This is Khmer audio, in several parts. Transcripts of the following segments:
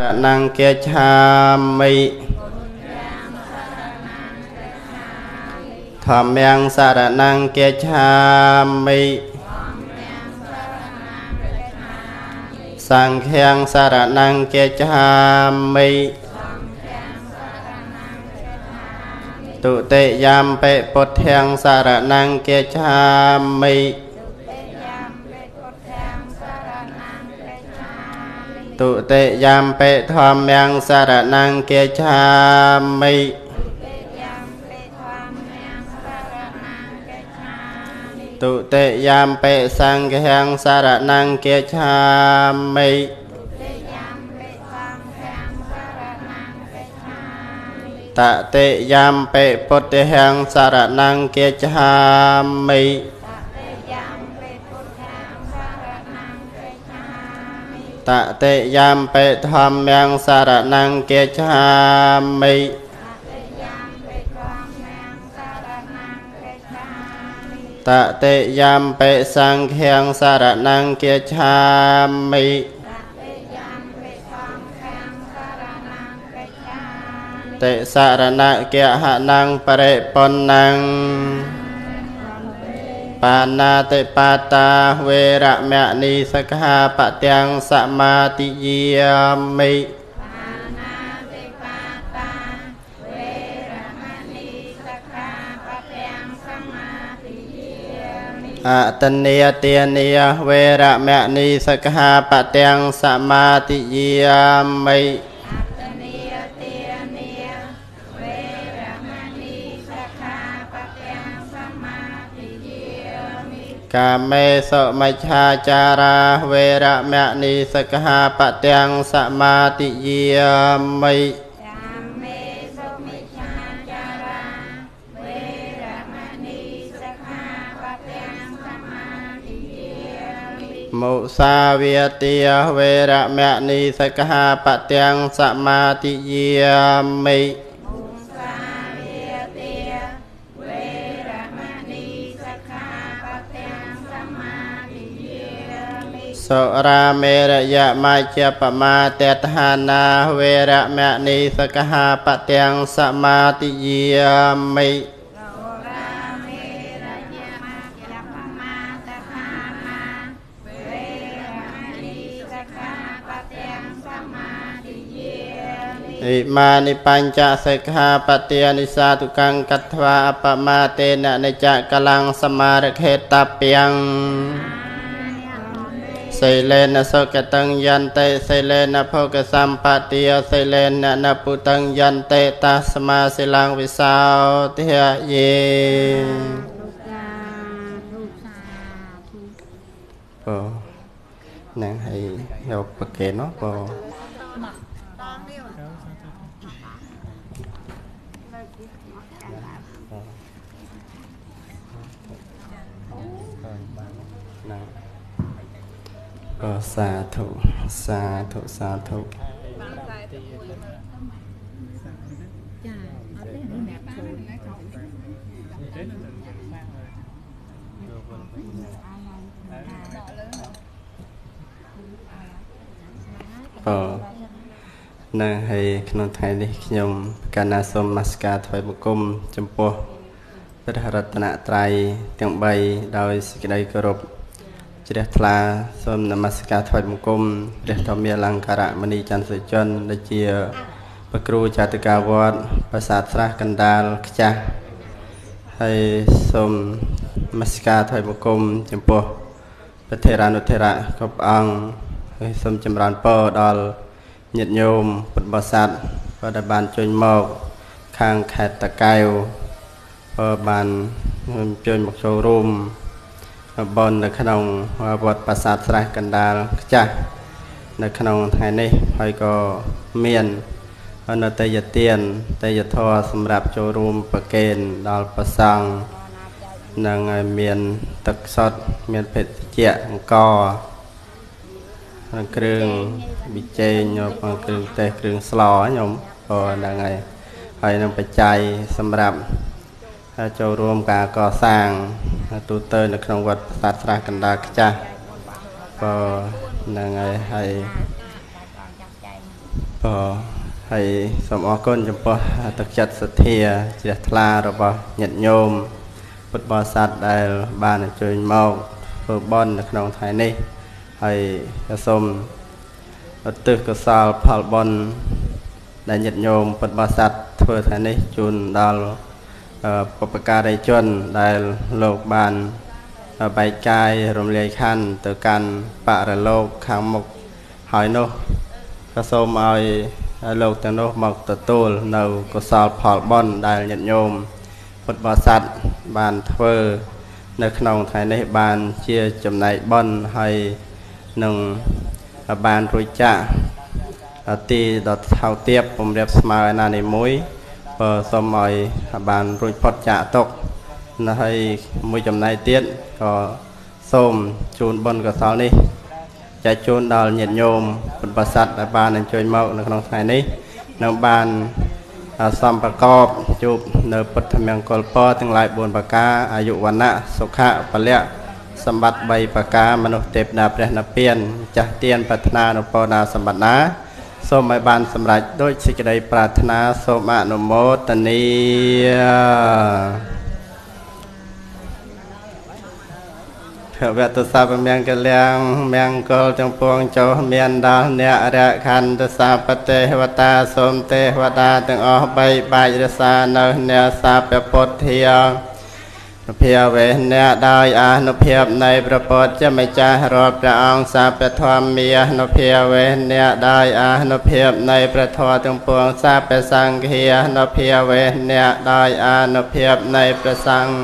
រណង្គាឆាមិធម្មំសរណង្គាឆាមិសង្ឃំសរណង្គាឆាមិទុតិយំបិពុទ្ធំសរណង្គាឆាមិ ទុតិយំបិធម្មំសរណង្គាឆាមិទុតិយំបិសង្ឃំសរណង្គាឆាមិតតិយំបិពុទ្ធហំសរណង្គាឆាមិ តតិយំបិធម្មំសរណង្គាឆាមិតតិយំបិសង្ឃំសរណង្គាឆាមិតិសរណកហណងបរិបុណង បាណាតិបាតាវេរមនីសខាបទាំងសមាទិយាមិអតនេទានីវេរមនីសខាបទាំងសមាទិយាមិ កាមេសុមច្ឆាចារាវេរមនីសក្ខាបទាំងសមាទិយាមិមុសាវាទាវេរមនីសក្ខាបទាំងសមាទិយាមិ សុរាមេរយមជ្ជបមាតេដ្ឋានាវេរមនីសកហាបទាំងសមាទិយាមិអិមានិបញ្ចសិក្ខាបទានិសាទុកੰកត្វាអបមាតេននិច្ចកលੰសមារខេតព្យੰ សិលេនសុគតងយន្តិសិលេនភោគសម្បត្តិយសិលេននពុតងយន្តិតាស្មាសិលងវិសោទយយេបនឹងឲ្យយកប្រកេននោះប ក៏សាធុសាធុសាធុចាអត់ទេអ្នកចូលណាចូលអនៅហើយក្នុងថ្ងៃនេះខ្ញុំកណ្ណាសូមនមស្ការថ្វាយបង្គំចំពោះព្រះរតនត្រ័យទាំង3ដោយសេចក្តីគោរព ជ្រះថ្លាសូមនមស្ការថ្វាយបង្គំព្រះធម្មាលង្ការៈមនីចន្ទសុជនដែលជាព្រះគ្រូចាតិកាវត្តប្រាសាទស្រះកណ្ដាលខ្ចាស់ហើយសូមនមស្ការថ្វាយបង្គំចំពោះព្រះធេរានុធេរៈគ្រប់អង្គហើយសូមចម្រើនពរដល់ញាតិញោមពុទ្ធបរិស័ទដែលបានជួយមកខាងខេត្តតាកែវបានអញ្ជើញមកចូលរួម បននៅក្នុងវត្តប្រាសាទស្រះកណ្ដាលខ្ចាស់នៅក្នុងថ្ងៃនេះហើយក៏មានអនតយទានតយធរសម្រាប់ចូលរួមប្រកេនដល់ប្រសង់នឹងមានទឹកសុទ្ធមានភេសជ្ជៈអង្គគ្រឿងប៊ីចេងគ្រឿងទេសគ្រឿងស្លខ្ញុំក៏ហ្នឹងហើយហើយនឹងបច្ច័យសម្រាប់ ចូលរួមការកសាងទូទៅនៅក្នុងវត្តប្រាសាទស្រះកណ្ដាលខ្ចាស់ក៏ហ្នឹងហើយហើយបាទហើយសូមអរគុណចំពោះទឹកចិត្តសទ្ធាជ្រះថ្លារបស់ញាតិញោមពុទ្ធបរិស័ទដែលបានអញ្ជើញមកធ្វើបុណ្យនៅក្នុងថ្ងៃនេះហើយសូមឧទ្ទិសកុសលផលបុណ្យដែលញាតិញោមពុទ្ធបរិស័ទធ្វើថ្ងៃនេះជូនដល់ បុព្វការីជនដែលលោកបានបែកកាយរំលាយខណ្ឌទៅកាន់បរលោកខាងមុខហើយនោះក៏សូមឲ្យលោកទាំងនោះមកទទួលនៅកុសលផលបុណ្យដែលញាតិញោមពុទ្ធបរិស័ទបានធ្វើនៅក្នុងថ្ងៃនេះបានជាចំណែកបុណ្យហើយនឹងបានរួចចាក់ទីដថៅទៀបពំរៀបស្មើឯណានីមួយ បើសូមឲ្យបានរួចផុតចាក់ទុកហើយមួយចំណែកទៀតក៏សូមជូនបុណ្យកុសលនេះចែកជូនដល់ញាតិញោមពុទ្ធបរិស័ទដែលបានអញ្ជើញមកនៅក្នុងថ្ងៃនេះនឹងបានសំប្រកបជួបនៅពុទ្ធមង្គលពរទាំងឡាយ4ប្រការអាយុវណ្ណៈសុខៈពលៈសម្បត្តិ3ប្រការមនុស្សទេពតាព្រះនិព្វានចាស់ទៀនប្រាថ្នានុពរណាសម្បត្តិណា សូមឲ្យបានសម្រេចដូចសេចក្តីប្រាថ្នាសូមអនុមោទនីភវតសាពមង្គលៀងមង្គលទាំងពួងចុះមានដល់អ្នករខន្ទសាបទេវតាសូមទេវតាទាំងអស់បីបាច់រសានៅអ្នកសាពពុទ្ធា ភាវេអ្នកដោយអនុភាពនៃព្រះពុទ្ធជាម្ចាស់រាល់ព្រះអង្គសាពធម្មាអនុភាវេអ្នកដោយអនុភាពនៃព្រះធម៌ទាំងពួងសាពសង្ឃាអនុភាវេអ្នកដោយអនុភាពនៃព្រះសង្ឃ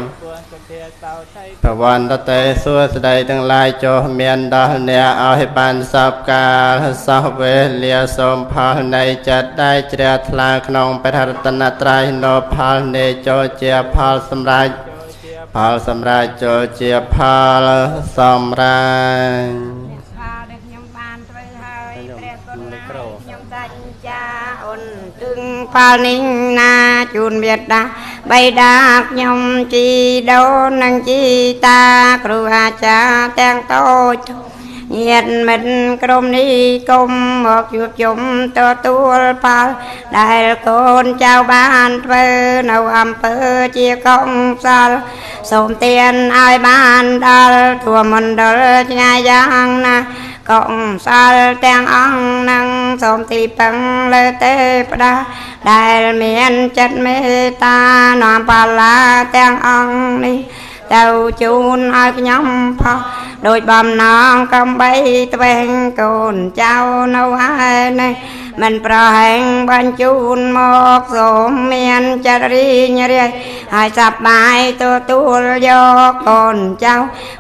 ប្រវន្តតេសួស្ដីទាំងឡាយចុះមានដល់អ្នកឲ្យបានសពកាលសោះវេលាសូមផលនៃចិត្តដែលជ្រះថ្លាក្នុងព្រះរតនត្រ័យនៅផលនៃចូលជាផលសម្រាប់ ផលសម្រាប់ចូលជាផលសម្រាប់ផលដែលខ្ញុំបានធ្វើហើយព្រះគុណណាខ្ញុំដាច់ចាអូនទឹងផលនេះណាជូនមេត្តាបៃតាខ្ញុំជីដូននិងជីតាគ្រូអាចារ្យទាំងតូច ញាតមិត្តក្រុមនេះគុំមកជួបជុំទទួលផលដែលកូនចៅបានធ្វើនៅអំពើជាកងសលសូមទានឲ្យបានដល់ទួមណ្ឌលឆ្ងាយយ៉ាងណាកងសលទាំងអង្គនឹងសូមទីពឹងលើទេពតាដែលមានចិត្តមេត្តានាំបាឡាទាំងអង្គនេះទៅជូនឲ្យខ្ញុំផុស ដោយបំណងកំបីត្វែងកូនចៅនៅហើយនេះមិនប្រហែងបញ្ជូនមកសូមមានចិត្តរីងរាយហើយសប្បាយទទួលយកកូនចៅ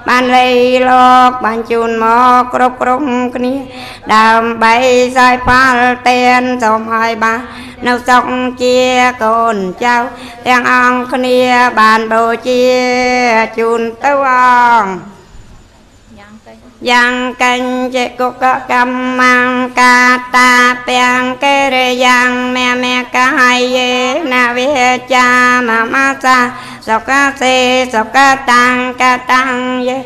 បានលៃលោកបញ្ជូនមកគ្រប់គ្រប់គ្នាដើម្បីសายផលទៀនសូមឲ្យបាននៅសុខជាកូនចៅទាំងអង្គគ្នាបានបូជាជូនទៅអង្គ យ៉ាងកញ្ចគុកកម្មង្កាតាទាំងកេរយ៉ាងមេមេកាយេនវិចាមមសាសុខសេសុខតាំងកតាំងយេ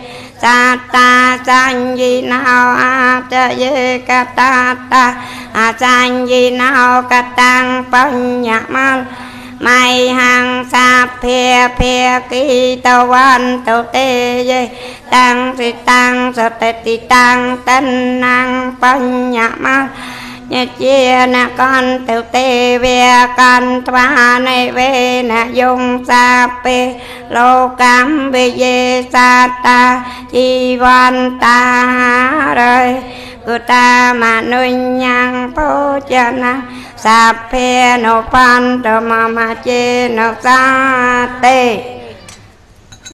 សាតាសញ្ញីណោអាចយេកតាតាអ សញ្ញីណោកតាំងបញ្ញមលមៃហាំងសាភាភាគីតវ័នតុទេយេតាំងសិតាំងសតិតិតាំងតណាំងបញ្ញមលញជានកន្តទេវកន្តវានិ វេនយងសាពេលោកំវិយេសាតាជីវន្តារេគុតា